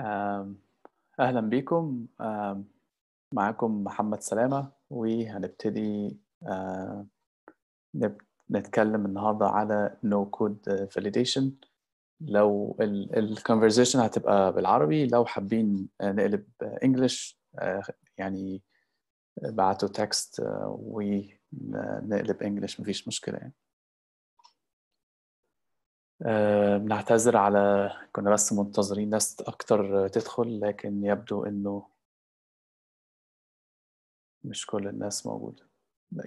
أهلا بيكم. آم، معاكم محمد سلامة وهنبتدي نتكلم النهاردة على No Code Validation. لو ال conversation هتبقى بالعربي. لو حابين نقلب English آه، يعني بعتوا تكست ونقلب English مفيش مشكلة يعني. آه، بنعتذر على كنا بس منتظرين ناس أكتر تدخل لكن يبدو إنه مش كل الناس موجودة.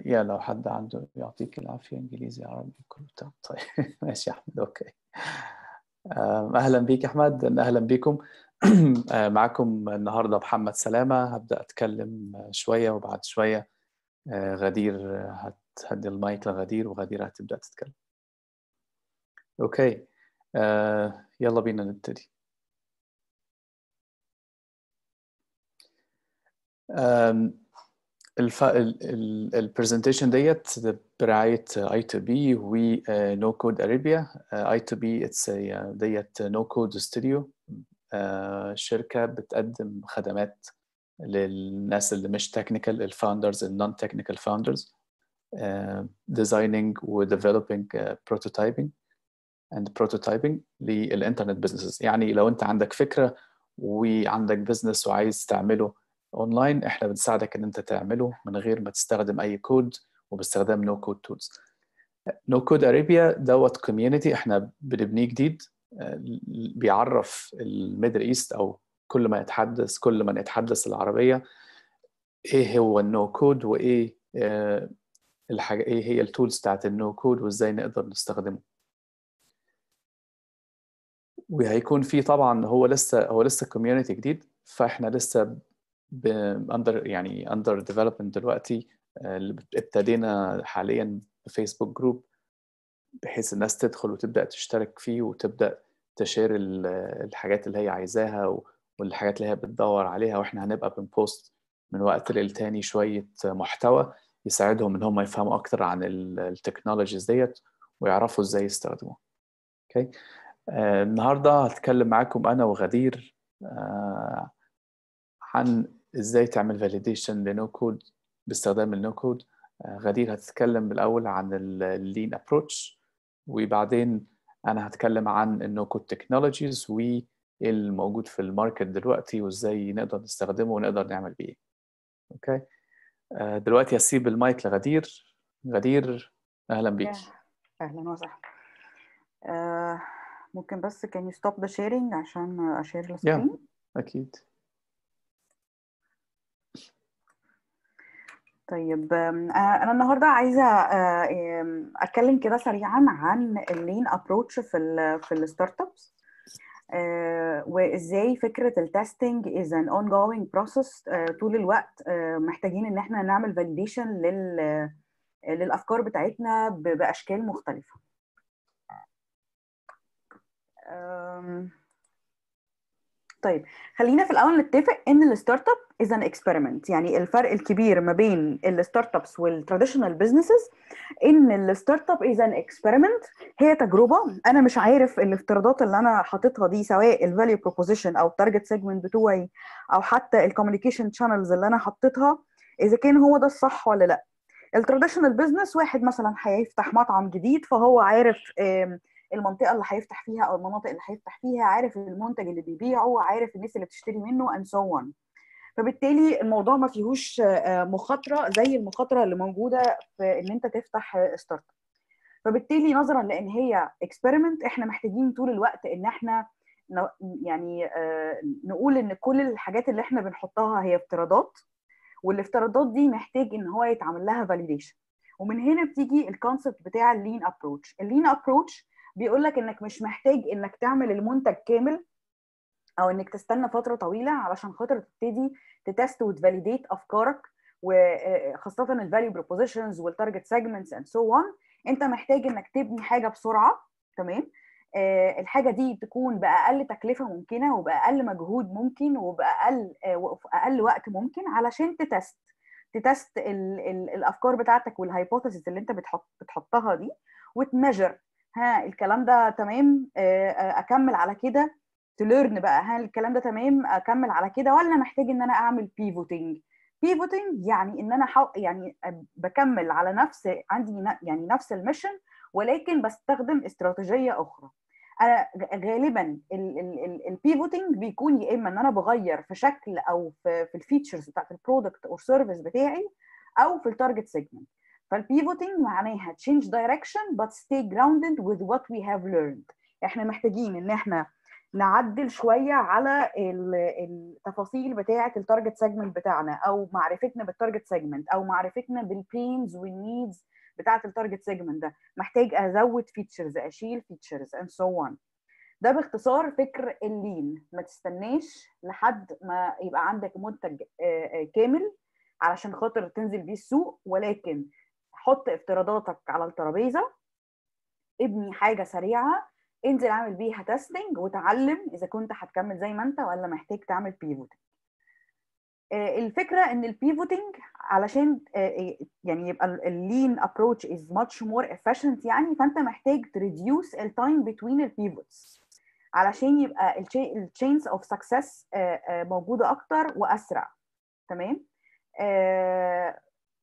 يا لو حد عنده يعطيك العافية إنجليزي عربي كله طيب ماشي يا أحمد أوكي. آه، أهلا بيك أحمد أهلا بيكم. آه، معاكم النهاردة محمد سلامة. هبدأ أتكلم شوية وبعد شوية غدير هتهدي المايك لغدير وغدير هتبدأ تتكلم. okay. آه، يلا بينا نبتدي. الف... ال presentation ديت برعاية A to B و No Code Arabia A to B it's that no code studio شركة بتقدم خدمات للناس اللي مش technical ال founders ال non technical founders designing و developing prototyping and prototyping لل internet businesses يعني لو أنت عندك فكرة وعندك business وعايز تعمله اونلاين إحنا بنساعدك إن أنت تعمله من غير ما تستخدم أي كود وباستخدام no code tools No Code Arabia dot community إحنا بنبنيه جديد بيعرف ال Middle East أو كل ما يتحدث كل من يتحدث العربية إيه هو ال no code وإيه آه، الحاجة إيه هي ال tools بتاعت ال no code وإزاي نقدر نستخدمه. وهيكون في طبعا هو لسه هو لسه community جديد فإحنا لسه under يعني under development دلوقتي آه، ابتدينا حاليا ب Facebook group بحيث الناس تدخل وتبدأ تشترك فيه وتبدأ ت share ال- الحاجات اللي هي عايزاها والحاجات اللي هي بتدور عليها وإحنا هنبقى بن post من وقت للتاني شوية محتوى يساعدهم إن هم يفهموا أكتر عن ال technologies ديت ويعرفوا إزاي يستخدموها okay آه، النهارده هتكلم معاكم أنا وغدير آه، عن إزاي تعمل validation ل no code باستخدام ال no code غدير هتتكلم بالاول عن ال lean approach وبعدين أنا هتكلم عن ال no code technologies وايه الموجود في ال market دلوقتي وإزاي نقدر نستخدمه ونقدر نعمل بيه. okay؟ آه، دلوقتي هسيب المايك لغدير. غدير أهلا بيك. أهلا وسهلا. آه ممكن بس can you stop the sharing عشان أ share ال screen أكيد. طيب آم، آه، أنا النهارده عايزة آه، أتكلم كده سريعا عن ال lean approach في ال في ال startups وإزاي فكرة ال testing as an ongoing process طول الوقت آه، محتاجين إن إحنا نعمل validation لل للأفكار بتاعتنا بأشكال مختلفة. طيب خلينا في الأول نتفق إن ال startup is an experiment يعني الفرق الكبير ما بين ال startups وال traditional businesses إن ال startup is an experiment هي تجربة. أنا مش عارف الافتراضات اللي أنا حاططها دي سواء ال value proposition أو ال target segment بتوعي أو حتى ال communication channels اللي أنا حطيتها إذا كان هو ده الصح ولا لأ. ال traditional business واحد مثلا هيفتح مطعم جديد فهو عارف المنطقة اللي هيفتح فيها أو المناطق اللي هيفتح فيها عارف المنتج اللي بيبيعه عارف الناس اللي بتشتري منه and so on. فبالتالي الموضوع ما فيهوش آه، مخاطرة زي المخاطرة اللي موجودة في إن أنت تفتح startup فبالتالي نظرا لأن هي experiment إحنا محتاجين طول الوقت إن إحنا يعني آه، نقول إن كل الحاجات اللي إحنا بنحطها هي افتراضات والافتراضات دي محتاج إن هو يتعمل لها validation ومن هنا بتيجي ال concept بتاع ال lean approach ال lean approach بيقول لك إنك مش محتاج إنك تعمل المنتج كامل أو إنك تستنى فترة طويلة علشان خاطر تبتدي ت test وت validate أفكارك وخاصه ال value propositions وال target segments and so on أنت محتاج إنك تبني حاجة بسرعة تمام؟ آه، الحاجة دي تكون بأقل تكلفة ممكنة وبأقل مجهود ممكن وبأقل آه، أقل وقت ممكن علشان ت test. ت test ال ال الأفكار بتاعتك وال hypotheses اللي أنت بتحط بتحطها دي وت measure ها الكلام ده تمام؟ آه، آه، أكمل على كده؟ ت learn بقى هل الكلام ده تمام؟ أكمل على كده؟ ولا محتاج إن أنا أعمل pivoting pivoting يعني إن أنا حو... يعني بكمل على نفس عندي. يعني نفس ال mission ولكن بستخدم استراتيجية أخرى. أنا غالبا ال pivoting بيكون يا إما إن أنا بغير في شكل أو في, في ال features بتاعت ال product أو service بتاعي أو في ال target segment فال pivoting معناها change direction but stay grounded with what we have learned. إحنا محتاجين ان إحنا نعدل شوية على التفاصيل بتاعة ال target segment بتاعنا أو معرفتنا بال target segment أو معرفتنا بال pains وال needs بتاعة ال target segment ده. محتاج أزود features أشيل features and so on ده باختصار فكر ال lean. ما تستناش لحد ما يبقى عندك منتج كامل علشان خاطر تنزل بيه السوق ولكن حط افتراضاتك على الترابيزة ابني حاجة سريعة انزل اعمل بيها testing وتعلم إذا كنت هتكمل زي ما انت ولا محتاج تعمل pivoting الفكرة إن ال pivoting علشان يعني يبقى ال lean approach is much more efficient يعني فأنت محتاج ت reduce ال time between ال pivots علشان يبقى ال chances of success موجودة أكتر وأسرع. تمام؟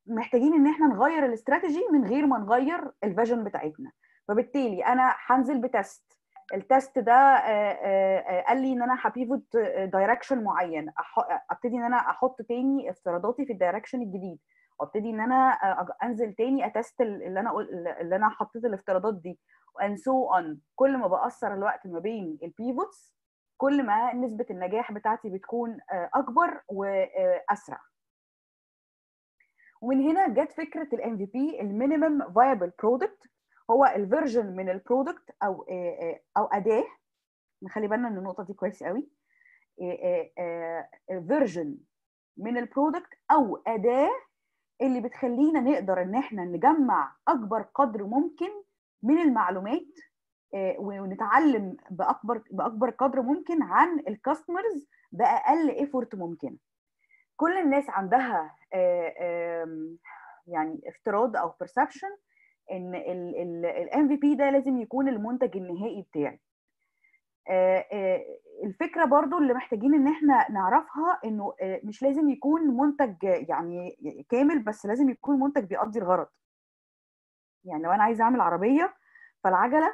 محتاجين إن إحنا نغير الاستراتيجي من غير ما نغير ال vision بتاعتنا. فبالتالي أنا هنزل ب test. ال test ده قال لي إن أنا ه pivot direction معين. أبتدي إن أنا أحط تاني افتراضاتي في ال direction الجديد. وأبتدي إن أنا أنزل تاني أ test اللي أنا اللي أنا حطيت الافتراضات دي. and so كل ما بقصر الوقت ما بين ال pivots كل ما نسبة النجاح بتاعتي بتكون أكبر واسرع ومن هنا جت فكرة ال MVP ال minimum viable product هو ال version من ال product أو أو أداة. نخلي بالنا من النقطة دي كويس قوي. version من ال product أو أداة اللي بتخلينا نقدر إن إحنا نجمع أكبر قدر ممكن من المعلومات ونتعلم بأكبر بأكبر قدر ممكن عن ال customers بأقل effort ممكن. كل الناس عندها يعني افتراض أو perception إن ال MVP ده لازم يكون المنتج النهائي بتاعي. الفكرة برضو اللي محتاجين إن إحنا نعرفها إنه مش لازم يكون منتج يعني كامل بس لازم يكون منتج بيقضي الغرض. يعني لو أنا عايزه أعمل عربية فالعجلة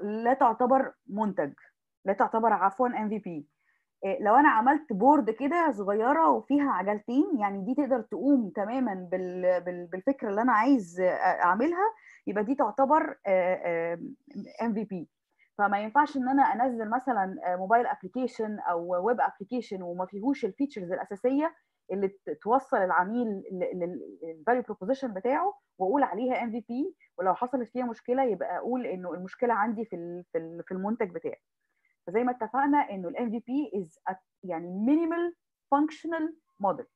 لا تعتبر منتج لا تعتبر عفوا MVP لو أنا عملت board كده صغيرة وفيها عجلتين يعني دي تقدر تقوم تماما بالفكرة اللي أنا عايز أعملها يبقى دي تعتبر MVP فما ينفعش إن أنا أنزل مثلا mobile application أو web application وما فيهوش ال features الأساسية اللي توصل العميل لل value proposition بتاعه وأقول عليها MVP ولو حصلت فيها مشكلة يبقى أقول إنه المشكلة عندي في في المنتج بتاعي. فزي ما اتفقنا إنه ال MVP is يعني minimal functional model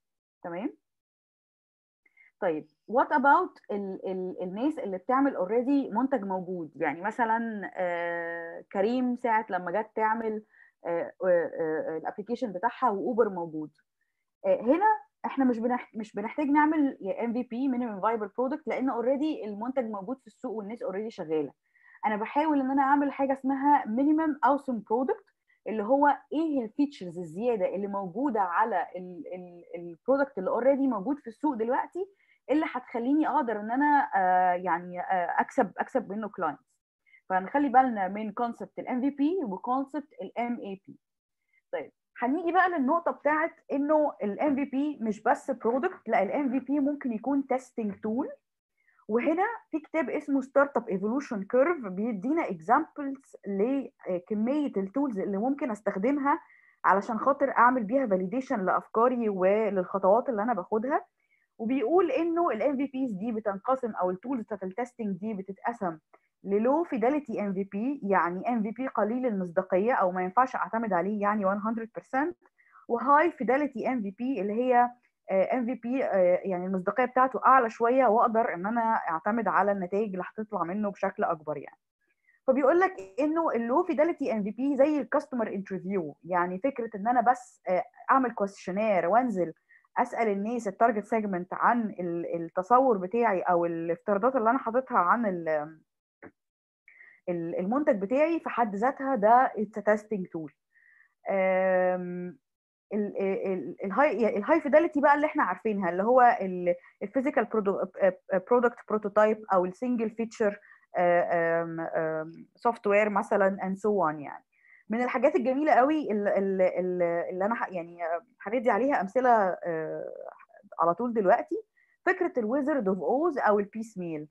تمام؟ طيب what about الناس اللي بتعمل already منتج موجود؟ يعني مثلا آه كريم ساعة لما جت تعمل آه آه ال application بتاعها وأوبر موجود. هنا إحنا مش مش بنحتاج نعمل MVP minimum viable product لأن already المنتج موجود في السوق والناس already شغالة. أنا بحاول إن أنا أعمل حاجة اسمها minimum awesome product اللي هو إيه ال features الزيادة اللي موجودة على ال product اللي already موجود في السوق دلوقتي اللي هتخليني أقدر إن أنا آه يعني آه أكسب أكسب منه clients فنخلي بالنا من concept ال MVP و concept ال MAP طيب هنيجي بقى للنقطة بتاعت إنه ال MVP مش بس product لا ال MVP ممكن يكون testing tool وهنا في كتاب اسمه Startup Evolution Curve بيدينا examples لكمية ال tools اللي ممكن أستخدمها علشان خاطر أعمل بيها validation لأفكاري وللخطوات اللي أنا باخدها. وبيقول إنه ال MVPs دي بتنقسم أو ال tools بتاعت ال testing دي بتتقسم لل low fidelity MVP يعني MVP قليل المصداقية أو ما ينفعش أعتمد عليه يعني 100% و high fidelity MVP اللي هي MVP يعني المصداقية بتاعته أعلى شوية وأقدر إن أنا أعتمد على النتائج اللي هتطلع منه بشكل أكبر يعني. فبيقول لك إنه ال low fidelity MVP زي ال customer interview يعني فكرة إن أنا بس أعمل questionnaire وأنزل أسأل الناس ال target segment عن التصور بتاعي أو الافتراضات اللي أنا حاططها عن المنتج بتاعي في حد ذاتها ده testing tool ال high ال high fidelity بقى اللي إحنا عارفينها اللي هو ال physical product prototype أو ال single feature software مثلا and so on يعني. من الحاجات الجميلة قوي اللي, اللي أنا يعني هندي عليها أمثلة على طول دلوقتي فكرة ال Wizard of Oz أو ال piecemeal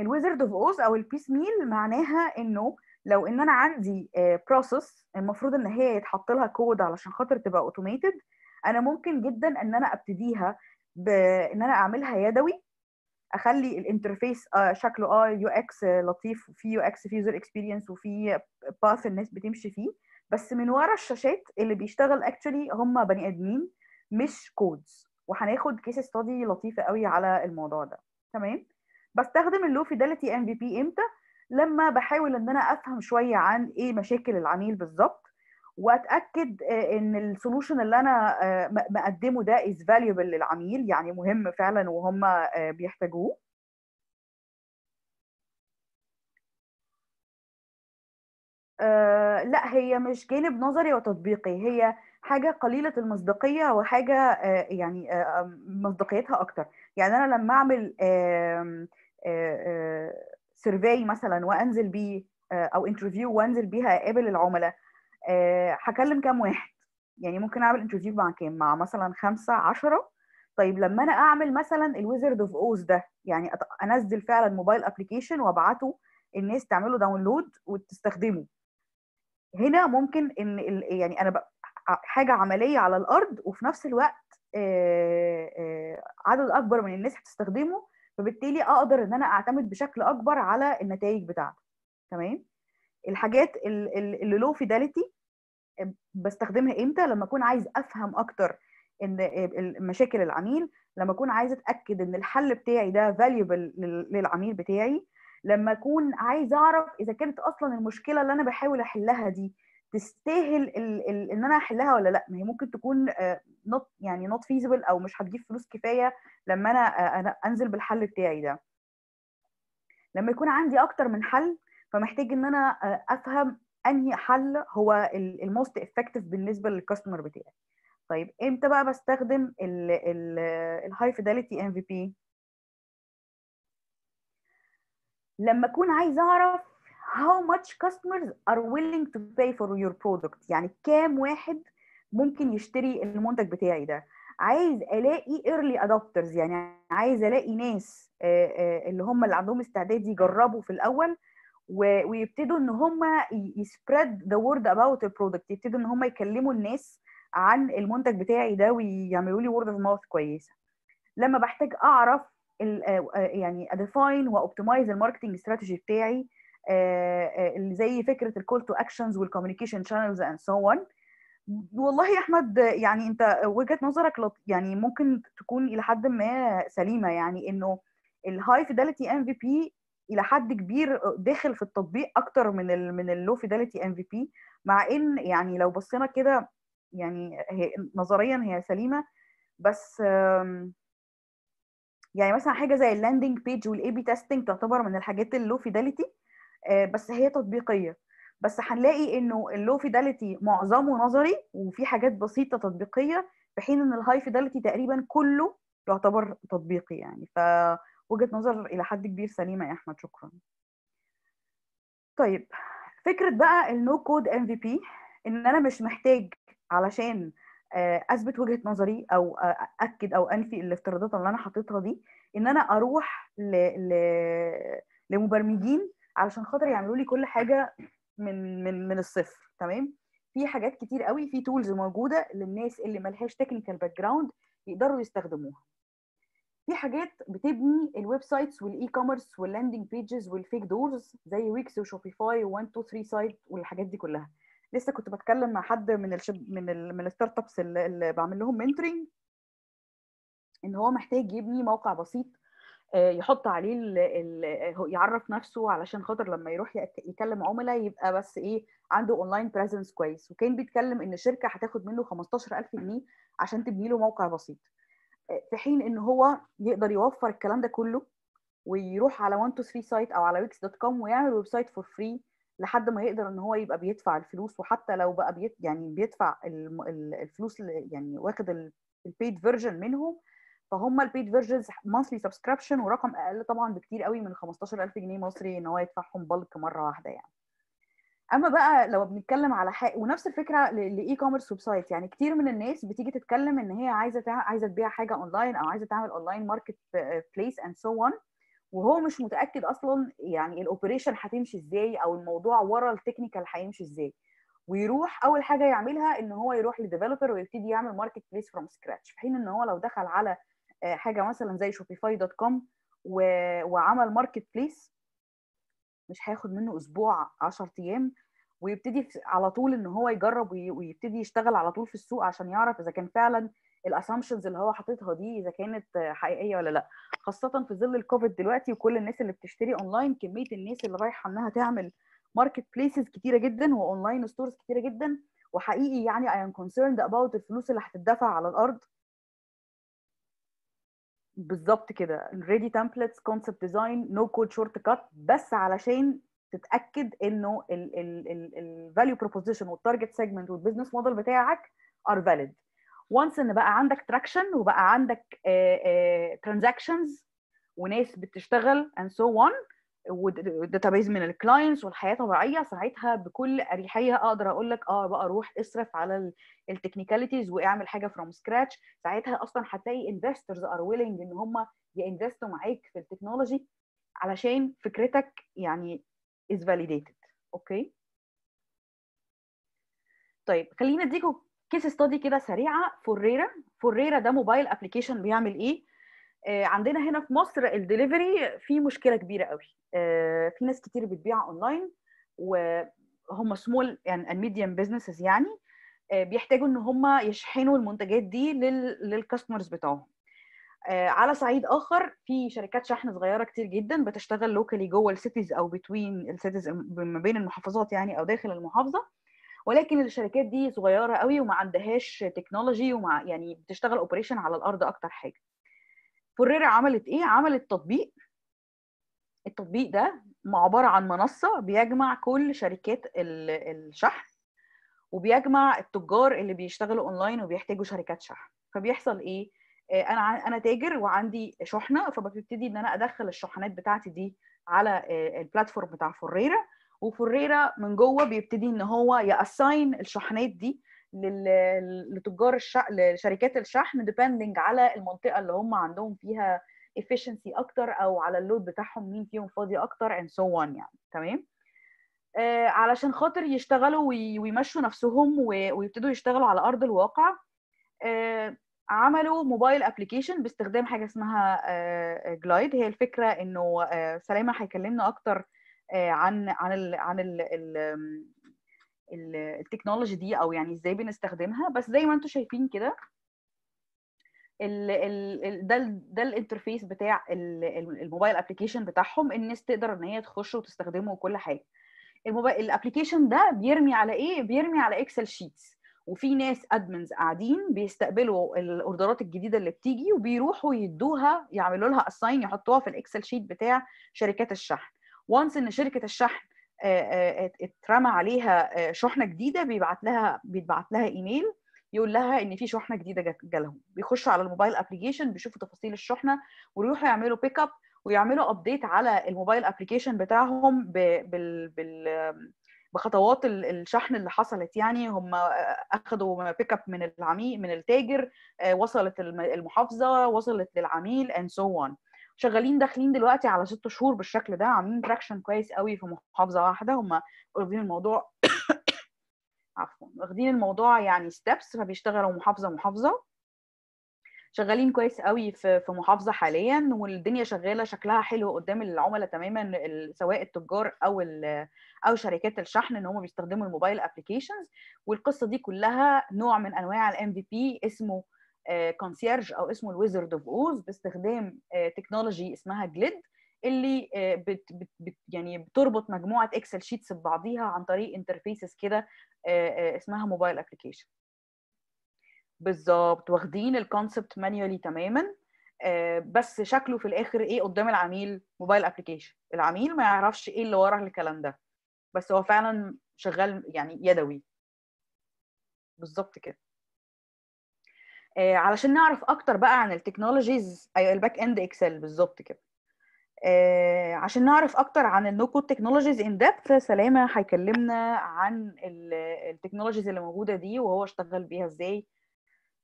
ال Wizard of Oz أو ال piecemeal معناها إنه لو إن أنا عندي process المفروض إن هي يتحط لها كود علشان خاطر تبقى automated أنا ممكن جدا إن أنا أبتديها بان أنا أعملها يدوي أخلي ال interface شكله آه UX لطيف وفي UX في user experience وفي path الناس بتمشي فيه. بس من ورا الشاشات اللي بيشتغل actually هم بني آدمين مش codes وهناخد case study لطيفة قوي على الموضوع ده. تمام؟ بستخدم ال low fidelity MVP إمتى؟ لما بحاول إن أنا أفهم شوية عن إيه مشاكل العميل بالظبط وأتأكد إن ال solution اللي أنا مقدمه ده is valuable للعميل يعني مهم فعلا وهم بيحتاجوه. أه لا هي مش جانب نظري وتطبيقي هي حاجة قليلة المصداقية وحاجة يعني مصداقيتها أكتر. يعني أنا لما أعمل survey مثلا وأنزل بيه أو interview وأنزل بيها أقابل العملاء هكلم كام واحد؟ يعني ممكن أعمل interview مع كام؟ مع مثلا خمسة عشرة؟ طيب لما أنا أعمل مثلا ال Wizard of Oz ده يعني أنزل فعلا mobile application وأبعته الناس تعمله download وتستخدمه. هنا ممكن إن يعني أنا حاجة عملية على الأرض وفي نفس الوقت عدد أكبر من الناس هتستخدمه فبالتالي أقدر إن أنا أعتمد بشكل أكبر على النتائج بتاعته تمام؟ الحاجات اللي low fidelity بستخدمها إمتى؟ لما أكون عايز أفهم أكتر إن مشاكل العميل لما أكون عايزه أتأكد إن الحل بتاعي ده valuable للعميل بتاعي لما أكون عايز أعرف إذا كانت أصلا المشكلة اللي أنا بحاول أحلها دي تستاهل ال ال إن أنا أحلها ولا لأ؟ ما هي ممكن تكون not يعني not feasible أو مش هتجيب فلوس كفاية لما أنا أنا أنزل بالحل بتاعي ده. لما يكون عندي أكتر من حل فمحتاج إن أنا أفهم أنهي حل هو ال most effective بالنسبة لل customer بتاعي. طيب إمتى بقى بستخدم ال high fidelity MVP لما أكون عايز أعرف how much customers are willing to pay for your product? يعني كام واحد ممكن يشتري المنتج بتاعي ده؟ عايز ألاقي early adopters يعني عايز ألاقي ناس اللي هم اللي عندهم استعداد يجربوا في الأول ويبتدوا إن هم ي spread the word about ال product يبتدوا إن هم يكلموا الناس عن المنتج بتاعي ده ويعملوا لي word of mouth كويسة. لما بحتاج أعرف يعني أ define و optimize ال marketing strategy بتاعي زي فكرة ال call to actions وال communication channels and so on والله يا أحمد يعني أنت وجهة نظرك يعني ممكن تكون إلى حد ما سليمة يعني إنه ال high fidelity MVP إلى حد كبير داخل في التطبيق أكتر من ال من ال low fidelity MVP مع إن يعني لو بصينا كده يعني هي نظريا هي سليمة. بس يعني مثلا حاجة زي ال landing page وال A/B testing تعتبر من الحاجات ال low fidelity بس هي تطبيقية بس هنلاقي إنه ال low fidelity معظمه نظري وفي حاجات بسيطة تطبيقية في حين إن ال high fidelity تقريبا كله يعتبر تطبيقي يعني فوجهة نظر إلى حد كبير سليمة يا أحمد شكرا طيب فكرة بقى ال no code MVP إن أنا مش محتاج علشان أثبت وجهة نظري أو اكد أو أنفي الافتراضات اللي أنا حاططها دي إن أنا أروح. لمبرمجين علشان خاطر يعملوا لي كل حاجة من من من الصفر تمام؟ في حاجات كتير قوي في tools موجودة للناس اللي ملهاش technical background يقدروا يستخدموها. في حاجات بتبني ال websites وال e-commerce وال landing pages وال fake doors زي Wix و Shopify و1 2 3 site والحاجات دي كلها. لسه كنت بتكلم مع حد من الشب من ال من ال startups اللي بعمل لهم mentoring إن هو محتاج يبني موقع بسيط يحط عليه يعرف نفسه علشان خاطر لما يروح يكلم عملاء يبقى بس إيه عنده online presence كويس. وكان بيتكلم إن الشركة هتاخد منه 15000 جنيه عشان تبني له موقع بسيط. في حين إن هو يقدر يوفر الكلام ده كله ويروح على 1 2 3 site أو على Wix dot com ويعمل website for free لحد ما يقدر إن هو يبقى بيدفع الفلوس. وحتى لو بقى paid يعني بيدفع الفلوس يعني واخد ال paid version منهم فهم ال paid versions monthly subscription ورقم أقل طبعا بكتير قوي من 15000 جنيه مصري إن هو يدفعهم bulk مرة واحدة يعني. أما بقى لو بنتكلم على حاجة ونفس الفكرة ل e-commerce website يعني كتير من الناس بتيجي تتكلم إن هي عايزة تع... عايزة تبيع حاجة اونلاين أو عايزة تعمل online market place and so on وهو مش متأكد أصلا يعني ال operation هتمشي إزاي أو الموضوع ورا ال technical هيمشي إزاي. ويروح أول حاجة يعملها إن هو يروح ل developer ويبتدي يعمل marketplace from scratch في حين إن هو لو دخل على حاجة مثلا زي Shopify dot com وعمل marketplace مش هياخد منه أسبوع 10 أيام ويبتدي على طول إن هو يجرب ويبتدي يشتغل على طول في السوق عشان يعرف إذا كان فعلا ال assumptions اللي هو حاططها دي إذا كانت حقيقية ولا لأ. خاصة في ظل الكوفيد دلوقتي وكل الناس اللي بتشتري اونلاين كمية الناس اللي رايحة إنها تعمل marketplaces كتيرة جدا و online stores كتيرة جدا وحقيقي يعني I am concerned about الفلوس اللي هتدفع على الأرض. بالظبط كده. Ready templates concept design no code shortcut بس علشان تتأكد إنه ال value proposition وال target segment وال business model بتاعك are valid و once إن بقى عندك traction وبقى عندك transactions وناس بتشتغل and so on و database من ال clients والحياة طبيعيه ساعتها بكل أريحية أقدر أقول لك آه بقى روح أصرف على ال technicalities وأعمل حاجة from scratch ساعتها أصلا هتلاقي investors are willing إن هم ي invest وا معاك في ال technology علشان فكرتك يعني is validated. okay؟ طيب خلينا اديكم case study كده سريعة. فوريرا فوريرا ده mobile application بيعمل إيه؟ عندنا هنا في مصر الدليفري في مشكلة كبيرة قوي. آه في ناس كتير بتبيع أونلاين وهم small and medium businesses يعني آه بيحتاجوا إن هم يشحنوا المنتجات دي لل customers بتاعهم على صعيد آخر في شركات شحن صغيرة كتير جدا بتشتغل locally جوه ال cities أو between ال cities ما بين المحافظات يعني أو داخل المحافظة. ولكن الشركات دي صغيرة قوي وما عندهاش technology ومع يعني بتشتغل operation على الأرض أكتر حاجة. فوريرا عملت إيه؟ عملت تطبيق. التطبيق ده عبارة عن منصة بيجمع كل شركات الشحن وبيجمع التجار اللي بيشتغلوا أونلاين وبيحتاجوا شركات شحن. فبيحصل إيه؟ أنا أنا تاجر وعندي شحنة فببتدي إن أنا أدخل الشحنات بتاعتي دي على ال platform بتاع فوريرا. وفوريرا من جوه بيبتدي إن هو ي assign الشحنات دي لتجار الشحن لشركات الشحن depending على المنطقة اللي هم عندهم فيها efficiency أكتر أو على ال load بتاعهم مين فيهم فاضي أكتر and so on يعني. تمام؟ آه علشان خاطر يشتغلوا ويمشوا نفسهم ويبتدوا يشتغلوا على أرض الواقع آه عملوا mobile application باستخدام حاجة اسمها Glide هي الفكرة إنه سلامة هيكلمنا أكتر عن عن ال عن ال ال technology دي أو يعني إزاي بنستخدمها. بس زي ما أنتم شايفين كده ال ال ده ال ده ال interface بتاع ال mobile application بتاعهم الناس تقدر إن هي تخش وتستخدمه وكل حاجة. ال mobile ال application ده بيرمي على إيه؟ بيرمي على Excel sheets وفي ناس admins قاعدين بيستقبلوا ال order ات الجديدة اللي بتيجي وبيروحوا يدوها يعملوا لها assign يحطوها في ال Excel sheet بتاع شركات الشحن. و once إن شركة الشحن اترمى عليها شحنة جديدة بيبعت لها بيتبعت لها إيميل يقول لها إن في شحنة جديدة جالهم. بيخشوا على ال mobile application بيشوفوا تفاصيل الشحنة ويروحوا يعملوا pick up ويعملوا update على ال mobile application بتاعهم بال بال بخطوات الشحن اللي حصلت. يعني هم اخذوا pick up من العميل من التاجر وصلت المحافظة وصلت للعميل and so on شغالين داخلين دلوقتي على ست شهور بالشكل ده عاملين traction كويس قوي في محافظة واحدة هم واخدين الموضوع عفوا واخدين الموضوع يعني steps فبيشتغلوا محافظة محافظة. شغالين كويس قوي في في محافظة حاليا والدنيا شغالة شكلها حلو قدام العملاء تماما سواء التجار أو أو شركات الشحن إن هم بيستخدموا ال mobile applications والقصة دي كلها نوع من أنواع ال MVP اسمه concierge أو اسمه ال Wizard of Oz باستخدام technology اسمها Glide اللي بت بت بت يعني بتربط مجموعة Excel sheets ببعضيها عن طريق interfaces كده اسمها mobile application بالظبط واخدين ال concept manually تماما آه، بس شكله في الآخر إيه قدام العميل mobile application العميل ما يعرفش إيه اللي ورا الكلام ده بس هو فعلا شغال يعني يدوي. بالظبط كده. آه، علشان نعرف أكتر بقى عن ال technologies ال back end Excel بالظبط كده. آه، عشان نعرف أكتر عن ال no code technologies in depth سلامة هيكلمنا عن ال technologies اللي موجودة دي وهو اشتغل بيها إزاي.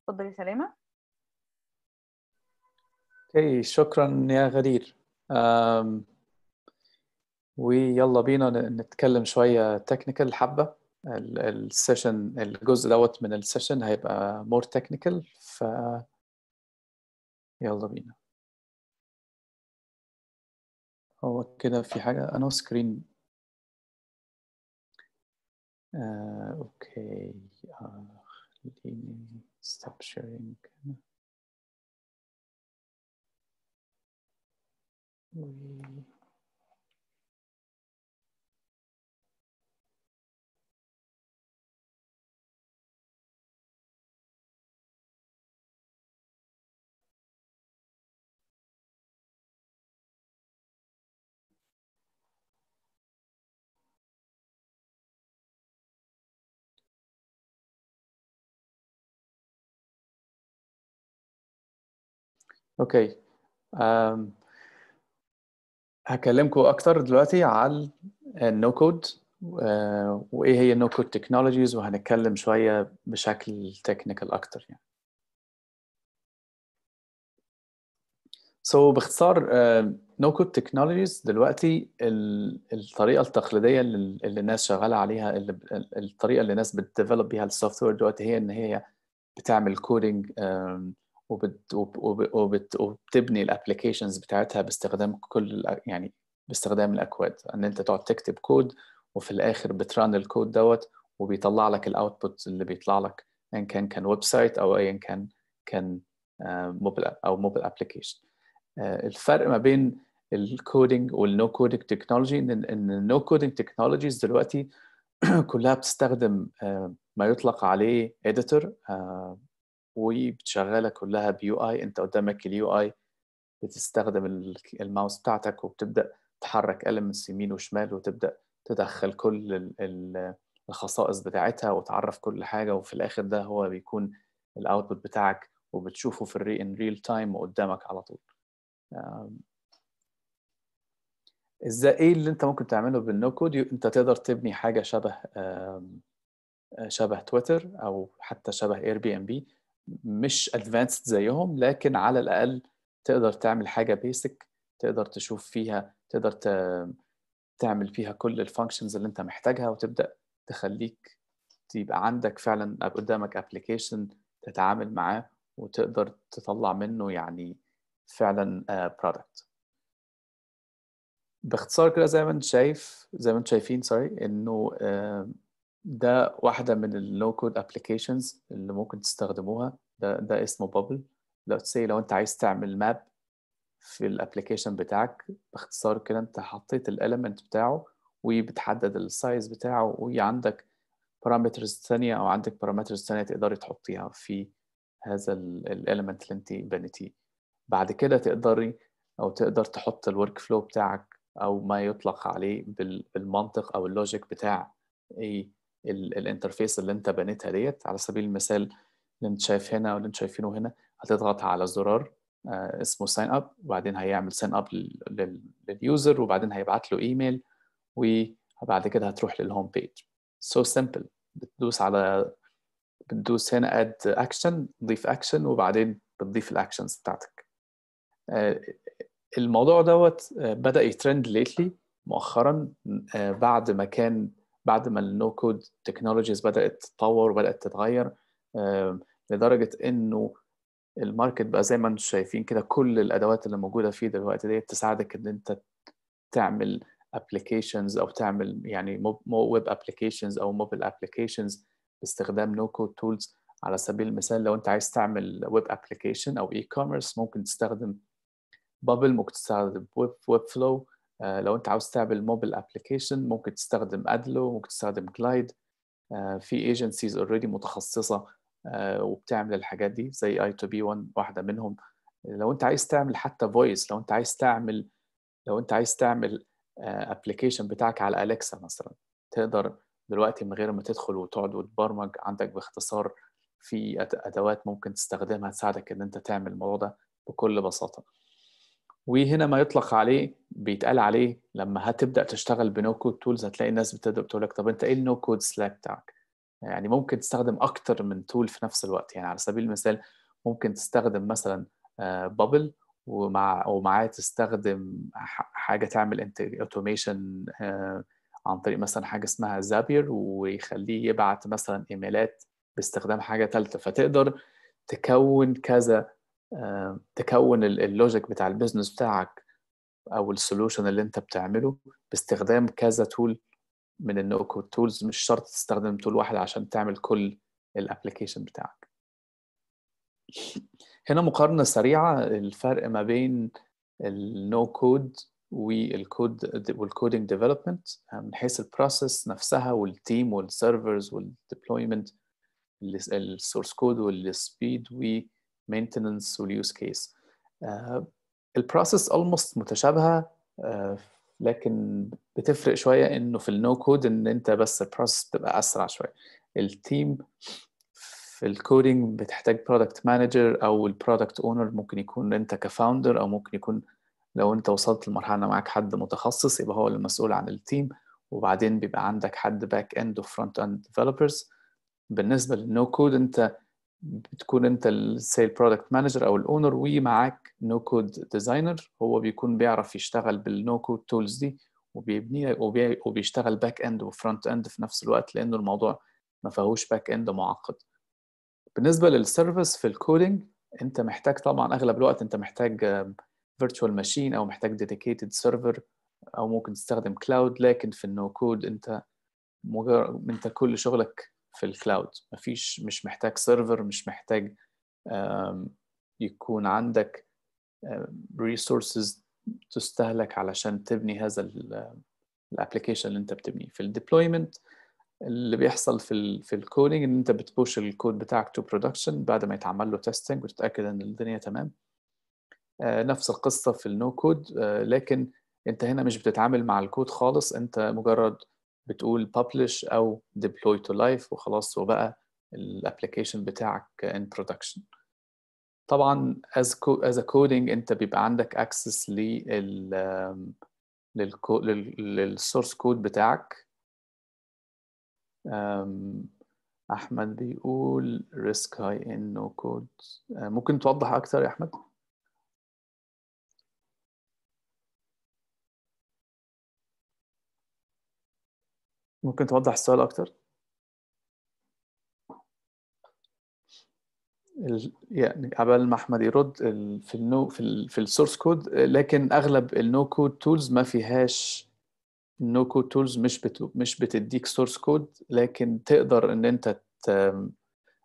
اتفضل يا سلامة. okay شكرا يا غدير. ويلا بينا نتكلم شوية technical ال- ال session الجزء دوت من ال session هيبقى more technical ف يلا بينا. هو كده في حاجة؟ أنا screen آه، أوكي آه، خليني stop sharing. و- okay. هكلمكم أكتر دلوقتي على ال no code وإيه هي ال no code technologies وهنتكلم شوية بشكل technical أكتر يعني. so so, باختصار no code technologies دلوقتي ال- الطريقة التقليدية اللي الناس شغالة عليها الطريقة اللي الناس بت develop بيها ال software دلوقتي هي إن هي بتعمل coding وبت وب- وب- وبت وبتبني ال applications بتاعتها باستخدام كل يعني باستخدام الأكواد. إن أنت تقعد تكتب كود وفي الآخر بت run ال code دوت وبيطلع لك ال output اللي بيطلع لك إن كان كان website أو ايا كان كان موبيل أو mobile application الفرق ما بين ال coding وال no coding technology إن إن ال no coding technologies دلوقتي كلها بتستخدم آه، ما يطلق عليه editor وبتشغلها كلها ب UI انت قدامك ال UI بتستخدم ال- الماوس بتاعتك وبتبدأ تحرك elements يمين وشمال وتبدأ تدخل كل ال- ال- الخصائص بتاعتها وتعرف كل حاجة. وفي الآخر ده هو بيكون ال output بتاعك وبتشوفه في ال re- in real time وقدامك على طول. إزاي؟ إيه اللي أنت ممكن تعمله بال no code أنت تقدر تبني حاجة شبه آم، شبه تويتر أو حتى شبه Airbnb مش advanced زيهم لكن على الأقل تقدر تعمل حاجة basic تقدر تشوف فيها تقدر تعمل فيها كل ال functions اللي انت محتاجها وتبدأ تخليك تبقى عندك فعلا قدامك application تتعامل معاه وتقدر تطلع منه يعني فعلا product باختصار كده زي ما انت شايف زي ما أنتم شايفين sorry إنه آه، ده واحدة من ال low code applications اللي ممكن تستخدموها. ده ده اسمه Bubble لو تسي لو انت عايز تعمل map في ال application بتاعك باختصار كده انت حطيت ال element بتاعه وبتحدد ال size بتاعه وعندك parameters ثانية أو عندك parameters ثانية تقدري تحطيها في هذا ال element اللي انت بنيتيه. بعد كده تقدري أو تقدر تحط ال workflow بتاعك أو ما يطلق عليه بال- بالمنطق أو ال logic بتاع إيه ال interface اللي انت بنيتها ديت على سبيل المثال اللي انت شايف هنا واللي انت شايفينه هنا هتضغط على زرار آه، اسمه sign up وبعدين هيعمل sign up لل user وبعدين هيبعت له ايميل وبعد كده هتروح لل home page so simple بتدوس على بتدوس هنا add action ضيف اكشن وبعدين بتضيف ال actions بتاعتك. آه، الموضوع دوت آه، بدأ ي trend lately مؤخرا بعد ما كان بعد ما ال no code technologies بدأت تتطور وبدأت تتغير لدرجة إنه ال market بقى زي ما أنتم شايفين كده كل الأدوات اللي موجودة فيه دلوقتي ديت تساعدك إن أنت تعمل applications أو تعمل يعني web applications أو mobile applications باستخدام no code tools على سبيل المثال لو أنت عايز تعمل web application أو e-commerce ممكن تستخدم Bubble ممكن تستخدم Web Webflow لو انت عاوز تعمل mobile application ممكن تستخدم Adalo ممكن تستخدم Glide في agencies already متخصصة آه، وبتعمل الحاجات دي زي اي تو بي 1 واحدة منهم. لو انت عايز تعمل حتى voice لو انت عايز تعمل لو انت عايز تعمل application بتاعك على Alexa مثلا تقدر دلوقتي من غير ما تدخل وتقعد وتبرمج عندك باختصار في أدوات ممكن تستخدمها تساعدك إن انت تعمل الموضوع ده بكل بساطة. وهنا ما يطلق عليه بيتقال عليه لما هتبدأ تشتغل ب no code tools هتلاقي الناس بتبدأ تقول لك طب أنت إيه ال no code stack بتاعك؟ يعني ممكن تستخدم أكتر من tool في نفس الوقت. يعني على سبيل المثال ممكن تستخدم مثلا Bubble ومع ومعاه تستخدم حاجة تعمل automation عن طريق مثلا حاجة اسمها Zapier ويخليه يبعت مثلا إيميلات باستخدام حاجة ثالثه فتقدر تكون كذا تكون ال logic بتاع ال business بتاعك أو ال solution اللي أنت بتعمله باستخدام كذا tool من ال no code tools مش شرط تستخدم tool واحد عشان تعمل كل ال application بتاعك. هنا مقارنة سريعة الفرق ما بين ال no code وال code وال coding development من حيث ال process نفسها والتيم والسيرفرز والديبلويمنت السورس كود والسبيد ومينتننس واليوز كيس البروسيس almost متشابهة uh, لكن بتفرق شوية إنه في ال no code إن أنت بس ال process بتبقى أسرع شوية. ال team في ال coding بتحتاج product manager أو ال product owner ممكن يكون أنت ك founder أو ممكن يكون لو أنت وصلت لمرحله معاك حد متخصص يبقى هو المسؤول عن ال team وبعدين بيبقى عندك حد back end و front end developers بالنسبة لل no code أنت بتكون انت السيل product manager أو ال owner ومعاك no code designer. هو بيكون بيعرف يشتغل بال no code tools دي وبيبني وبيشتغل back end و front end في نفس الوقت لأنه الموضوع ما فيهوش back end معقد. بالنسبة لل servers في ال coding انت محتاج طبعا أغلب الوقت انت محتاج virtual machine أو محتاج dedicated server أو ممكن تستخدم cloud لكن في ال no code انت مجرد انت كل شغلك في ال cloud مفيش مش محتاج server مش محتاج يكون عندك resources تستهلك علشان تبني هذا ال application اللي انت بتبنيه. في ال deployment اللي بيحصل في ال في ال coding إن انت بت push ال code بتاعك to production بعد ما يتعمل له testing وتتأكد إن الدنيا تمام. نفس القصة في ال no code لكن انت هنا مش بتتعامل مع الكود خالص انت مجرد بتقول publish أو deploy to live وخلاص وبقى ال application بتاعك in production. طبعا as as a coding أنت بيبقى عندك access لل للسورس كود بتاعك. أحمد بيقول risk high in no code ممكن توضح أكتر يا أحمد؟ ممكن توضح السؤال أكتر؟ يعني قبل ما أحمد يرد في ال no في ال في ال source code لكن أغلب ال no code tools ما فيهاش ال no code tools مش بت مش بتديك source code لكن تقدر إن أنت